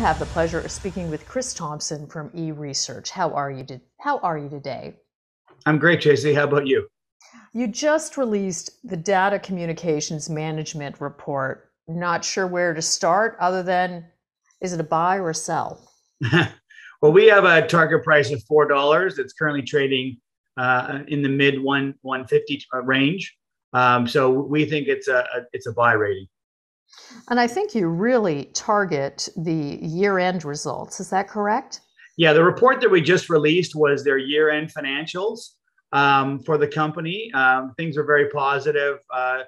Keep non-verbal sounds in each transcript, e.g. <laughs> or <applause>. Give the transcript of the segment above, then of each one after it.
have the pleasure of speaking with Chris Thompson from eResearch. How are you? To, how are you today? I'm great, Tracy. How about you? You just released the Data Communications Management Report. Not sure where to start, other than is it a buy or a sell? <laughs> well, we have a target price of four dollars. It's currently trading uh, in the mid one one fifty uh, range. Um, so we think it's a, a it's a buy rating. And I think you really target the year end results. Is that correct? Yeah, the report that we just released was their year end financials um, for the company. Um, things are very positive. Uh,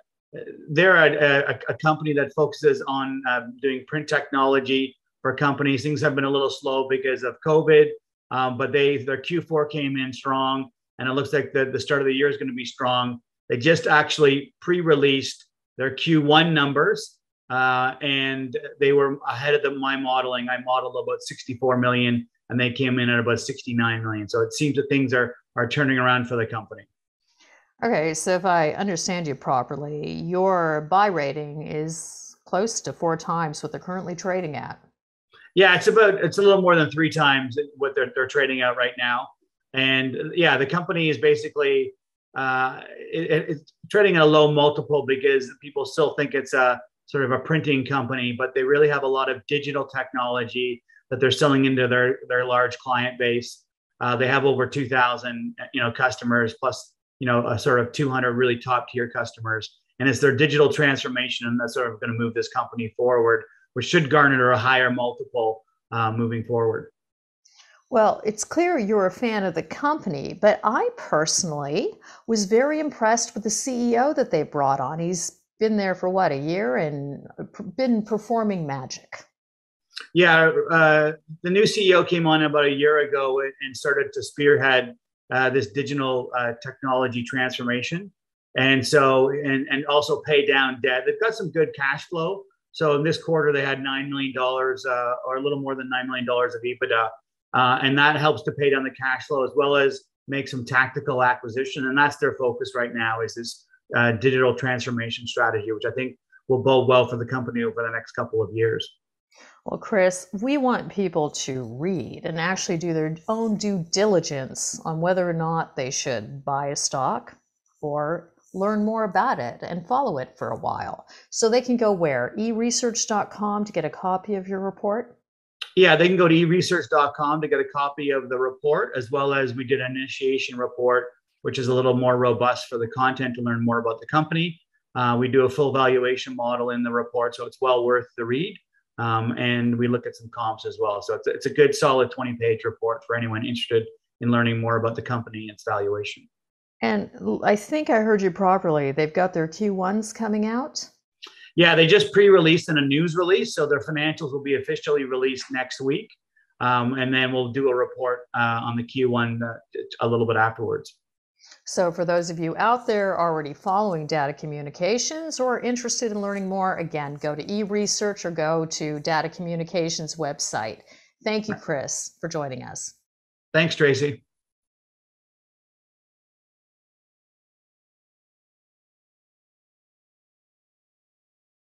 they're a, a, a, company that focuses on uh, doing print technology for companies. Things have been a little slow because of COVID, um, but they their Q4 came in strong, and it looks like the, the start of the year is going to be strong. They just actually pre-released their Q1 numbers, uh, and they were ahead of the, my modeling. I modeled about 64 million, and they came in at about 69 million. So it seems that things are are turning around for the company. Okay, so if I understand you properly, your buy rating is close to four times what they're currently trading at. Yeah, it's about it's a little more than three times what they're they're trading at right now, and yeah, the company is basically uh, it, it's trading at a low multiple because people still think it's a sort of a printing company, but they really have a lot of digital technology that they're selling into their their large client base. Uh, they have over 2,000 you know customers plus you know a sort of 200 really top tier customers, and it's their digital transformation that's sort of going to move this company forward, which should garner a higher multiple uh, moving forward. Well, it's clear you're a fan of the company, but I personally was very impressed with the CEO that they brought on. He's been there for what a year and been performing magic. Yeah, uh, the new CEO came on about a year ago and started to spearhead uh, this digital uh, technology transformation, and so and and also pay down debt. They've got some good cash flow. So in this quarter, they had nine million dollars, uh, or a little more than nine million dollars of EBITDA, uh, and that helps to pay down the cash flow as well as make some tactical acquisition. And that's their focus right now is this uh, digital transformation strategy, which I think will bode well for the company over the next couple of years. Well, Chris, we want people to read and actually do their own due diligence on whether or not they should buy a stock or learn more about it and follow it for a while. So they can go where? eresearch.com to get a copy of your report? Yeah, they can go to eresearch.com to get a copy of the report, as well as we did an initiation report which is a little more robust for the content to learn more about the company. Uh, we do a full valuation model in the report, so it's well worth the read. Um, and we look at some comps as well. So it's, it's a good, solid 20 page report for anyone interested in learning more about the company and its valuation. And I think I heard you properly. They've got their Q1s coming out. Yeah, they just pre released in a news release. So their financials will be officially released next week. Um, and then we'll do a report uh, on the Q1 uh, a little bit afterwards. So, for those of you out there already following data communications or interested in learning more, again, go to eResearch or go to Data Communications website. Thank you, Chris, for joining us. Thanks, Tracy.